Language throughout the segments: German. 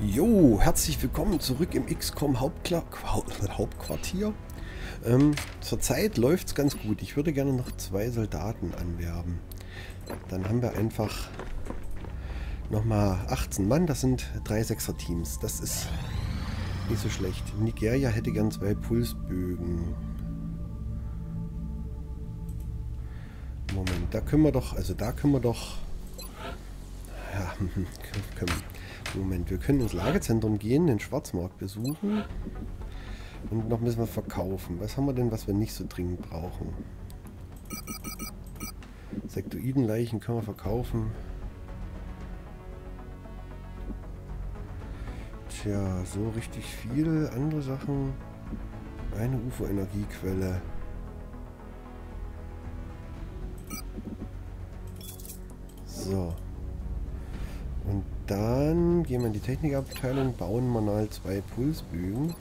Jo, herzlich willkommen zurück im XCOM Hauptquartier. Ähm, zurzeit läuft es ganz gut. Ich würde gerne noch zwei Soldaten anwerben. Dann haben wir einfach nochmal 18 Mann. Das sind drei Sechser-Teams. Das ist nicht so schlecht. Nigeria hätte gern zwei Pulsbögen. Moment, da können wir doch, also da können wir doch... Ja, können, Moment, wir können ins Lagezentrum gehen, den Schwarzmarkt besuchen und noch bisschen was verkaufen. Was haben wir denn, was wir nicht so dringend brauchen? Sektoidenleichen können wir verkaufen. Tja, so richtig viel. Andere Sachen. Eine UFO-Energiequelle. Gehen wir in die Technikabteilung, bauen wir mal zwei Pulsbögen.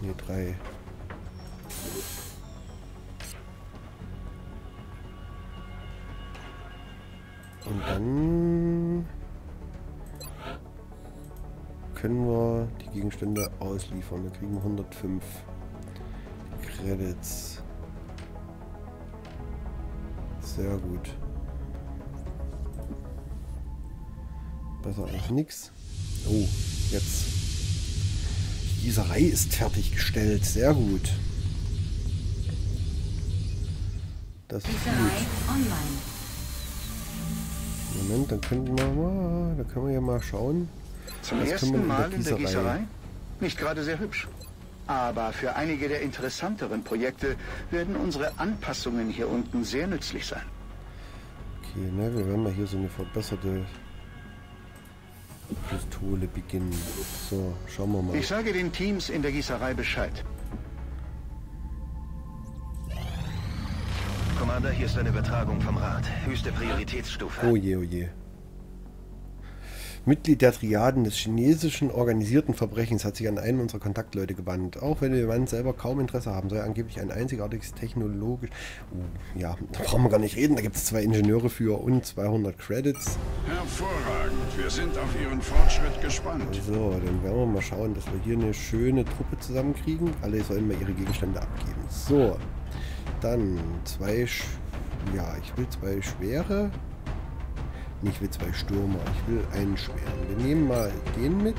Ne, drei. Und dann können wir die Gegenstände ausliefern. Da kriegen wir 105 Credits. Sehr gut. Besser als nichts. Oh, jetzt. Die Gießerei ist fertiggestellt. Sehr gut. Das ist gut. Moment, dann könnten wir mal, da können wir ja mal schauen. Zum ersten Mal in der Gießerei? Nicht gerade sehr hübsch. Aber für einige der interessanteren Projekte werden unsere Anpassungen hier unten sehr nützlich sein. Okay, ne, wir werden mal hier so eine verbesserte Pistole beginnen. So, schauen wir mal. Ich sage den Teams in der Gießerei Bescheid. Commander, hier ist eine Übertragung vom Rat. Höchste Prioritätsstufe. Oh je, oh je. Mitglied der Triaden des chinesischen organisierten Verbrechens hat sich an einen unserer Kontaktleute gewandt. Auch wenn der Mann selber kaum Interesse haben, soll er angeblich ein einzigartiges technologisch... Uh, ja, da brauchen wir gar nicht reden. Da gibt es zwei Ingenieure für und 200 Credits. Hervorragend. Wir sind auf Ihren Fortschritt gespannt. So, dann werden wir mal schauen, dass wir hier eine schöne Truppe zusammenkriegen. Alle sollen mal ihre Gegenstände abgeben. So, dann zwei... Sch ja, ich will zwei schwere ich will zwei Stürmer. Ich will einen schweren. Wir nehmen mal den mit.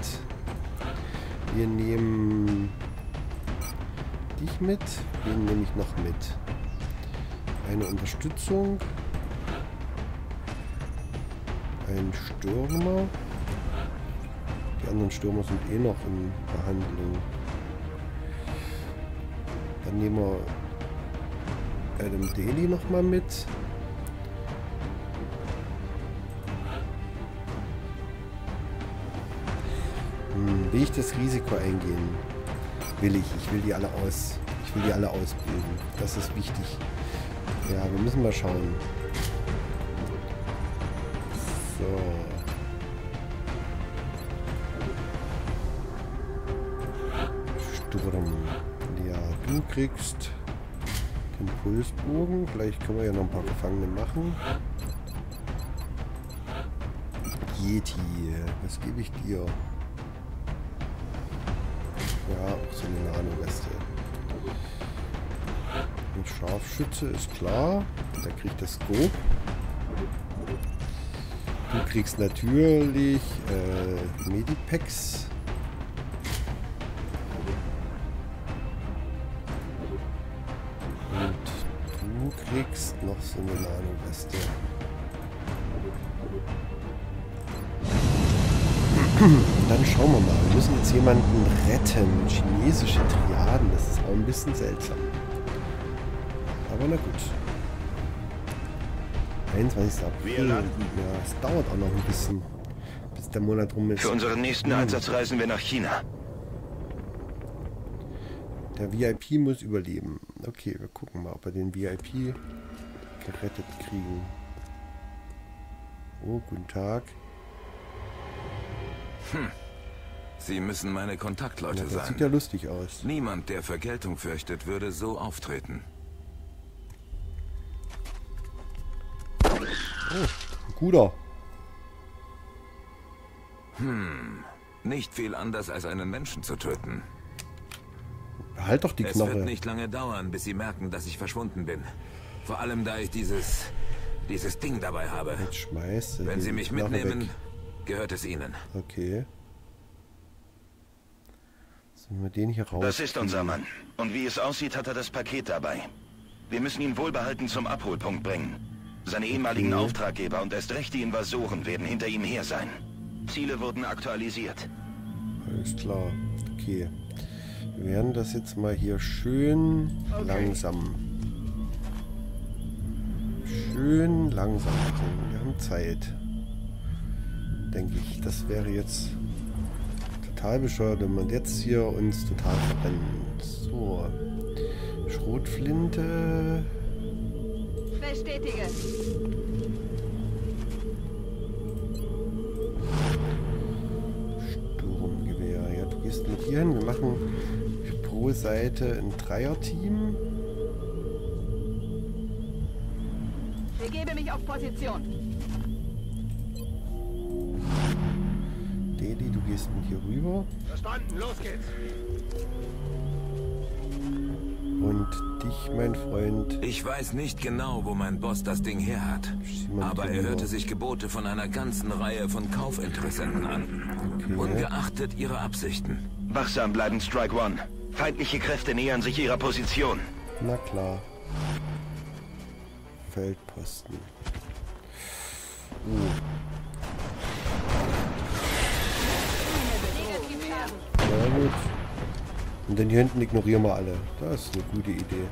Wir nehmen dich mit. Den nehme ich noch mit. Eine Unterstützung. Ein Stürmer. Die anderen Stürmer sind eh noch in Behandlung. Dann nehmen wir Adam Daly nochmal mit. Hm, will ich das Risiko eingehen? Will ich. Ich will die alle aus. Ich will die alle ausbilden. Das ist wichtig. Ja, wir müssen mal schauen. So. Sturm. Ja, du kriegst den Pulsbogen. Vielleicht können wir ja noch ein paar Gefangene machen. Yeti. Was gebe ich dir? Ja, so eine Nano-Weste. Ein Scharfschütze ist klar. Der kriegt das Scope. Du kriegst natürlich äh, Medipacks. Und du kriegst noch so eine Nano-Weste. Dann schauen wir mal. Wir müssen jetzt jemanden retten. Chinesische Triaden. Das ist auch ein bisschen seltsam. Aber na gut. 21. April. Ja, es dauert auch noch ein bisschen, bis der Monat rum ist. Für unseren nächsten hm. Einsatz reisen wir nach China. Der VIP muss überleben. Okay, wir gucken mal, ob wir den VIP gerettet kriegen. Oh, guten Tag. Hm. Sie müssen meine Kontaktleute ja, das sein. sieht ja lustig aus. Niemand, der Vergeltung fürchtet, würde so auftreten. Oh, guter. Hm, nicht viel anders als einen Menschen zu töten. Behalt doch die es Knarre. wird nicht lange dauern, bis sie merken, dass ich verschwunden bin. Vor allem, da ich dieses... dieses Ding dabei habe. Jetzt schmeißt Wenn sie mich Knarre mitnehmen, weg. Gehört es ihnen. Okay. Sollen wir den hier raus? Das ist unser Mann. Und wie es aussieht, hat er das Paket dabei. Wir müssen ihn wohlbehalten zum Abholpunkt bringen. Seine ehemaligen Okay. Auftraggeber und erst recht die Invasoren werden hinter ihm her sein. Ziele wurden aktualisiert. Alles klar. Okay. Wir werden das jetzt mal hier schön langsam. Schön langsam machen. Wir haben Zeit. Denke ich. Das wäre jetzt total bescheuert, wenn man jetzt hier uns total verbrennt. So. Schrotflinte. Bestätige. Sturmgewehr. Ja, du gehst mit hier hin. Wir machen pro Seite ein Dreierteam. Begebe mich auf Position. Gehst mit hier rüber. Verstanden, los geht's. Und dich, mein Freund. Ich weiß nicht genau, wo mein Boss das Ding her hat. Aber er hörte sich Gebote von einer ganzen Reihe von Kaufinteressenten an. Okay. Ungeachtet ihrer Absichten. Wachsam bleiben, Strike One. Feindliche Kräfte nähern sich ihrer Position. Na klar. Feldposten. Uh, Ja gut. Und dann hier hinten ignorieren wir alle. Das ist eine gute Idee.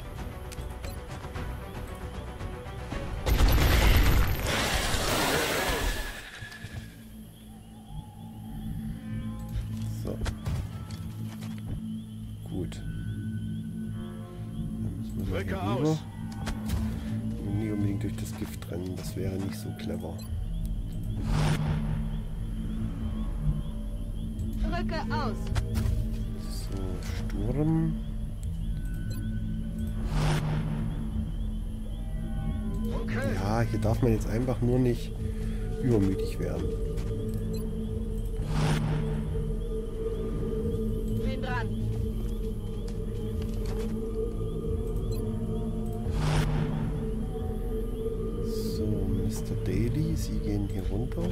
Rücke aus. So, Sturm. Okay. Ja, hier darf man jetzt einfach nur nicht übermütig werden. Bin dran. So, Mr. Daly, Sie gehen hier runter.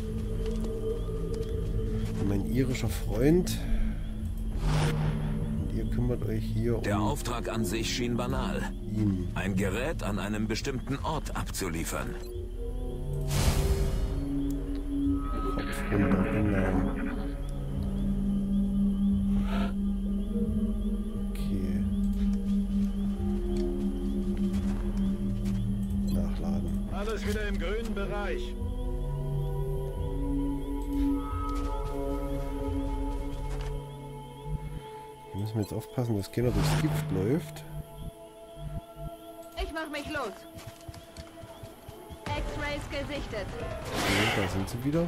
Irischer Freund. Und ihr kümmert euch hier Der um Auftrag an sich schien banal. ihn. Ein Gerät an einem bestimmten Ort abzuliefern. Kopf runter. Okay. Nachladen. Alles wieder im grünen Bereich. Müssen wir jetzt aufpassen, dass keiner durchs Gift läuft. Ich mach mich los. X-Rays gesichtet. Okay, da sind sie wieder.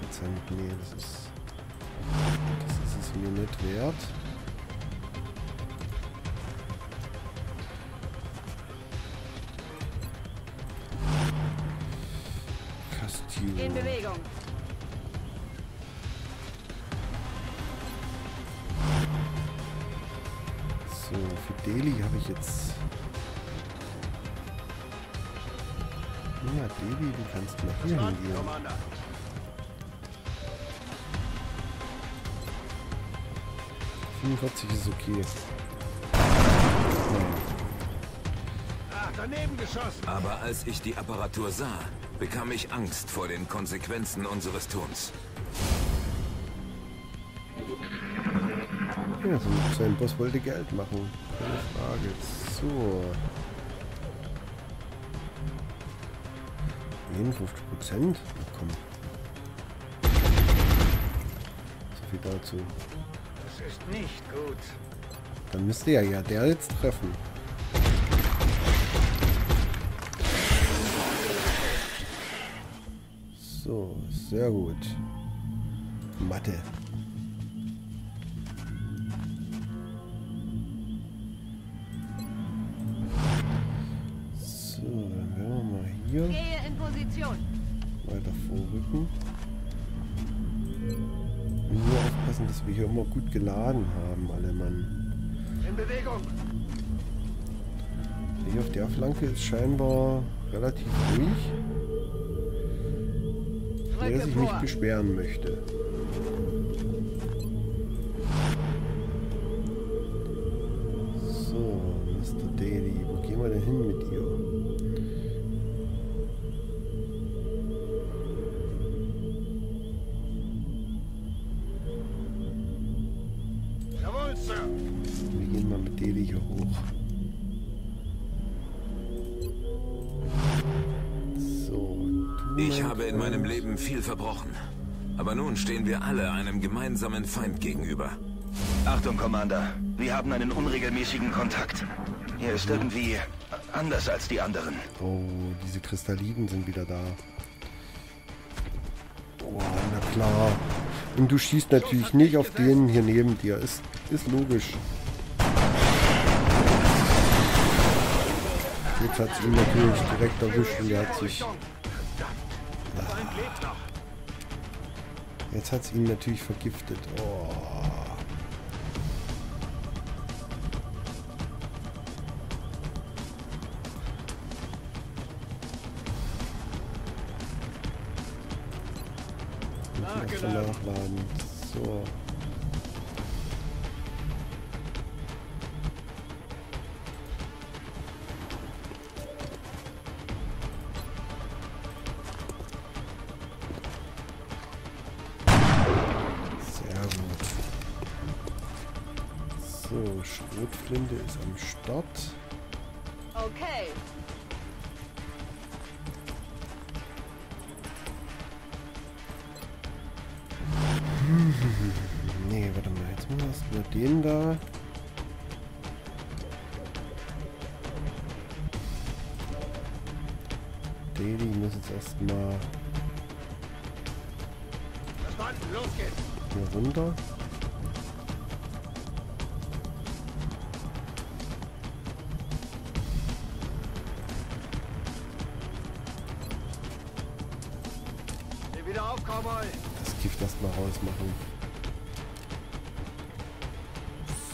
Prozent, nee, das ist. Das ist es mir nicht wert. Ich jetzt. Ja, Delhi, du kannst mal hier hingehen. Commander. 45 ist okay. Geschossen. Aber als ich die Apparatur sah, bekam ich Angst vor den Konsequenzen unseres Tuns. Ja, so, sein Boss wollte Geld machen. Keine Frage. So. 51 Prozent? Komm. So viel dazu. Das ist nicht gut. Dann müsste ja ja der jetzt treffen. So, sehr gut. Mathe. Position. Weiter vorrücken. Nur aufpassen, dass wir hier immer gut geladen haben, alle Mann. In Bewegung. Hier auf der Flanke ist scheinbar relativ ruhig. Sich nicht vor. beschweren möchte. So, Mr. Daly, wo gehen wir denn hin mit ihr? In meinem. Leben viel verbrochen. Aber nun stehen wir alle einem gemeinsamen Feind gegenüber. Achtung, Commander. Wir haben einen unregelmäßigen Kontakt. Er ist irgendwie anders als die anderen. Oh, diese Kristalliden sind wieder da. Oh, na klar. Und du schießt natürlich nicht auf den hier neben dir. Ist, ist logisch. Jetzt hat es ihn natürlich direkt erwischt und er hat sich... Jetzt hat es ihn natürlich vergiftet. Oh. Nachladen. So. So, Schrotflinte ist am Start. Okay. Nee, warte mal, jetzt machen wir erstmal den da. Daily muss jetzt erstmal Verstanden, los geht's. hier runter. Wieder auf, Cowboy. Das Gift erstmal rausmachen.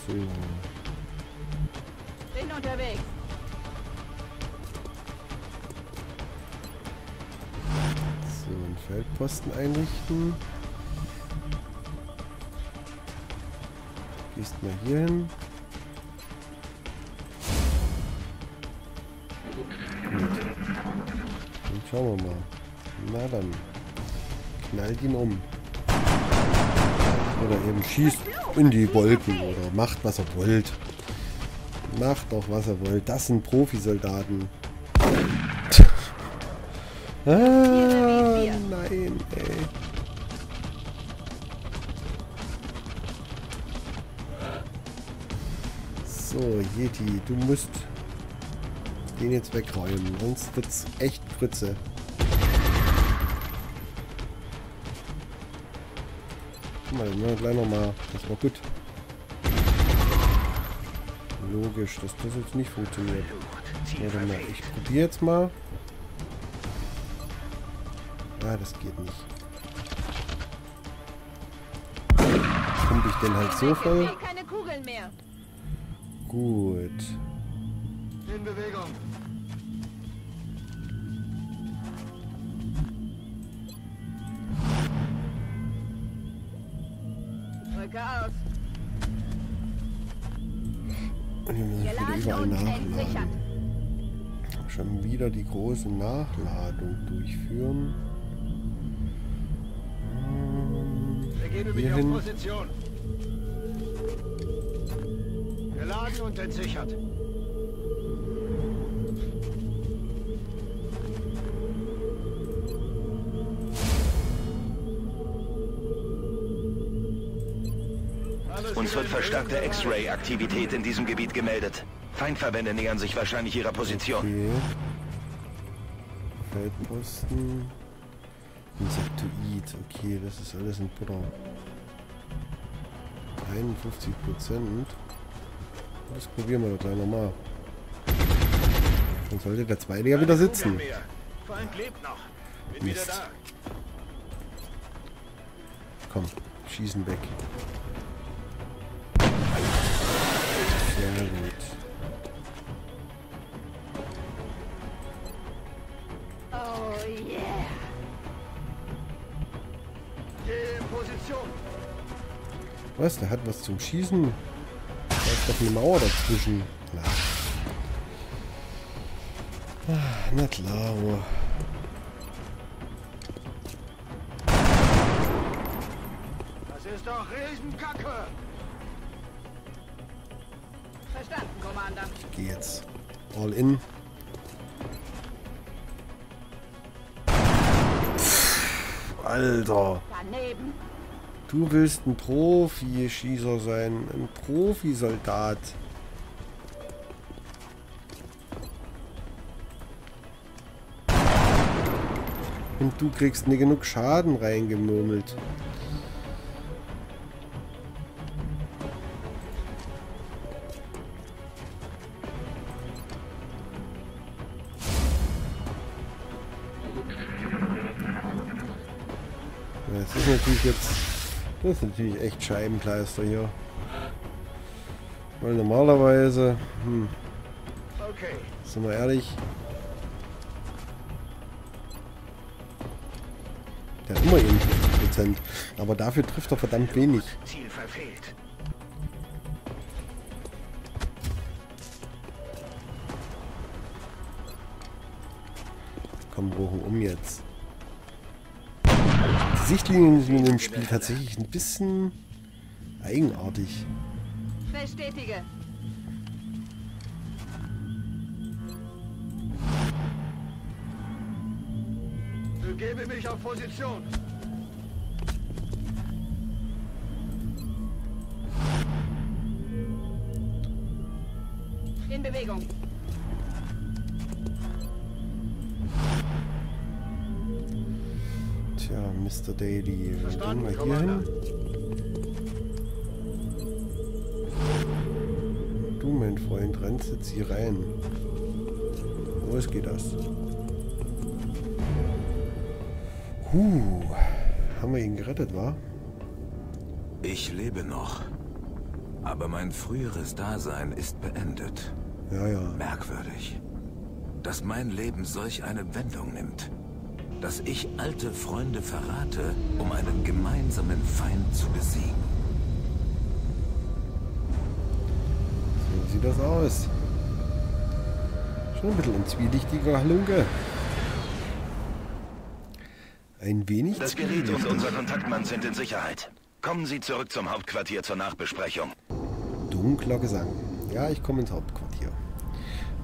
So. Bin unterwegs. So, einen Feldposten einrichten. Gehst mal hier hin. Gut. Dann schauen wir mal. Na dann. Knallt ihn um. Oder eben schießt in die Wolken oder macht was er wollt. Macht doch was er wollt. Das sind Profisoldaten. Ah, nein, ey. So, Yeti, du musst den jetzt wegräumen, sonst wird's echt Grütze. Guck mal, ne, gleich nochmal. Das war gut. Logisch, dass das jetzt nicht funktioniert. Warte mal, ich probiere jetzt mal. Ah, das geht nicht. Pumpe ich den halt so voll? Ich keine Kugeln mehr. Gut. In Bewegung. Aus. Und wir müssen wieder Geladen überall nachladen. Schon wieder die große Nachladung durchführen. Hier auf hin. Position. Geladen und entsichert. Verstärkte. X-Ray-Aktivität in diesem Gebiet gemeldet. Feindverbände nähern sich wahrscheinlich ihrer Position. Okay. Feldposten. Insektoid. Okay, das ist alles in Butter. 51 Prozent. Das probieren wir doch gleich nochmal. Dann sollte der zweite ja wieder sitzen. Mist. Komm, schießen weg. Sehr gut. Oh yeah. Geh in Position. Was? Der hat was zum Schießen? Da ist doch eine Mauer dazwischen. Na, ah, na klar. oh. Das ist doch Riesenkacke. Geh jetzt. All in. Alter. Du willst ein Profi-Schießer sein. Ein Profisoldat. Und du kriegst nicht genug Schaden reingemurmelt. Natürlich jetzt... Das ist natürlich echt Scheibenkleister hier. Weil normalerweise... Hm, Okay. sind wir ehrlich... Der hat immer eben 50%. Aber dafür trifft er verdammt wenig. Ziel verfehlt. Komm, Bochum, um jetzt. Die Sichtlinien sind in dem Spiel tatsächlich ein bisschen eigenartig. Bestätige. Begebe mich auf Position. In Bewegung. Mr. Daily, wir gehen mal hier hin. Du, mein Freund, rennst jetzt hier rein. Los geht das. Huh, haben wir ihn gerettet, wa? Ich lebe noch. Aber mein früheres Dasein ist beendet. Ja, ja. Merkwürdig. Dass mein Leben solch eine Wendung nimmt. Dass ich alte Freunde verrate, um einen gemeinsamen Feind zu besiegen. So sieht das aus. Schon ein bisschen ein zwielichtiger Halunke. Ein wenig Das Gerät und unser Kontaktmann sind in Sicherheit. Kommen Sie zurück zum Hauptquartier zur Nachbesprechung. Dunkler Gesang. Ja, ich komme ins Hauptquartier.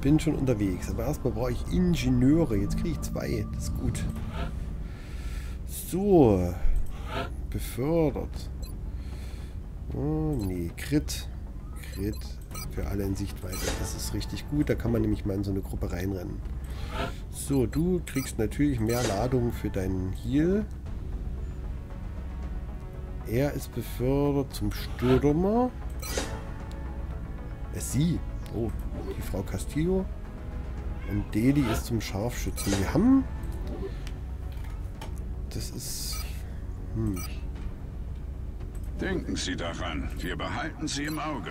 Bin schon unterwegs. Aber erstmal brauche ich Ingenieure. Jetzt kriege ich zwei. Das ist gut. So. Befördert. Oh, nee. Crit. Crit. Für alle in Sichtweite. Das ist richtig gut. Da kann man nämlich mal in so eine Gruppe reinrennen. So, du kriegst natürlich mehr Ladung für deinen Heal. Er ist befördert zum Stürmer. Äh, sie. Oh, die Frau Castillo. Und Deli ist zum Scharfschützen. Wir haben... Das ist... Hm. Denken Sie daran, wir behalten Sie im Auge.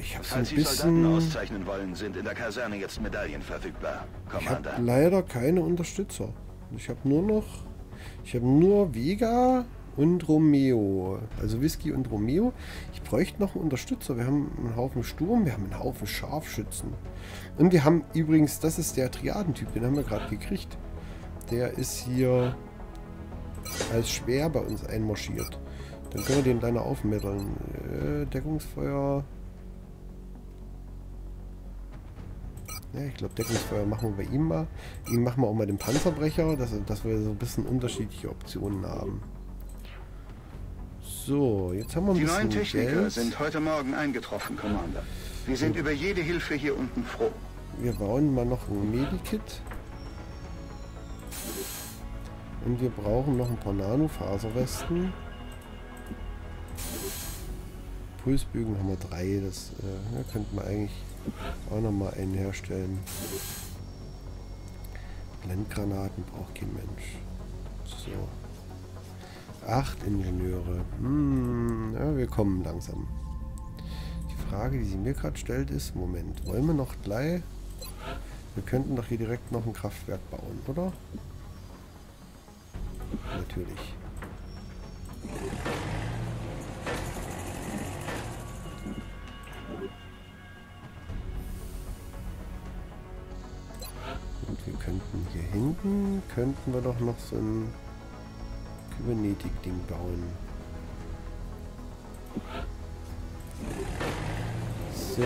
Ich habe so ein Falls Sie Soldaten bisschen... auszeichnen wollen, sind in der Kaserne jetzt Medaillen verfügbar. Ich habe Commander. leider keine Unterstützer. Ich habe nur noch... Ich habe nur Vega und Romeo. Also Whisky und Romeo. Ich bräuchte noch einen Unterstützer. Wir haben einen Haufen Sturm, wir haben einen Haufen Scharfschützen. Und wir haben übrigens, das ist der Triadentyp, den haben wir gerade gekriegt. Der ist hier als schwer bei uns einmarschiert. Dann können wir den dann aufmitteln. Äh, Deckungsfeuer. Ja, ich glaube, Deckungsfeuer machen wir bei ihm mal. Ihm machen wir auch mal den Panzerbrecher, dass, dass wir so ein bisschen unterschiedliche Optionen haben. So, jetzt haben wir ein Die bisschen neuen Techniker Geld. sind heute Morgen eingetroffen, Commander. Wir sind über jede Hilfe hier unten froh. Wir bauen mal noch ein Medikit. Und wir brauchen noch ein paar Nanofaserwesten. Pulsbögen haben wir drei. Das äh, könnten wir eigentlich auch noch mal einen herstellen. Blendgranaten braucht kein Mensch. So. Acht Ingenieure. Hm, ja, wir kommen langsam. Die Frage, die sie mir gerade stellt, ist, Moment, wollen wir noch gleich... Wir könnten doch hier direkt noch ein Kraftwerk bauen, oder? Natürlich. Und wir könnten hier hinten, könnten wir doch noch so ein Kybernetik-Ding bauen. So.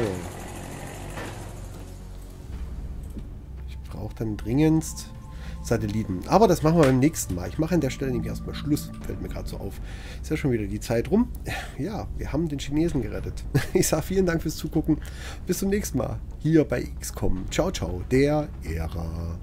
Ich brauche dann dringendst Satelliten. Aber das machen wir beim nächsten Mal. Ich mache an der Stelle nämlich erstmal Schluss. Fällt mir gerade so auf. Ist ja schon wieder die Zeit rum. Ja, wir haben den Chinesen gerettet. Ich sage vielen Dank fürs Zugucken. Bis zum nächsten Mal. Hier bei XCOM. Ciao, ciao. Der Ära.